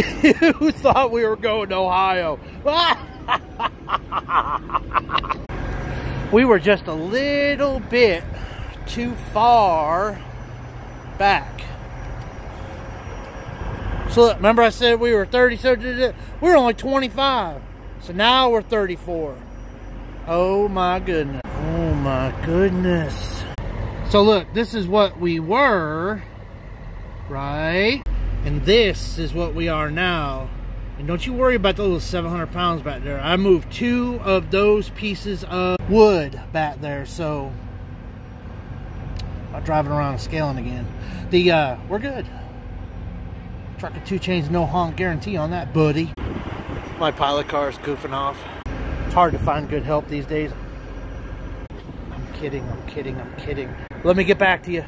you thought we were going to Ohio. we were just a little bit too far back. So look, remember I said we were 30, so we were only 25. So now we're 34. Oh my goodness. Oh my goodness. So look, this is what we were, right? And this is what we are now. And don't you worry about those 700 pounds back there. I moved two of those pieces of wood back there, so I'm driving around scaling again. The uh, we're good. Trucker two chains, no honk guarantee on that, buddy. My pilot car is goofing off. It's hard to find good help these days. I'm kidding, I'm kidding, I'm kidding. Let me get back to you.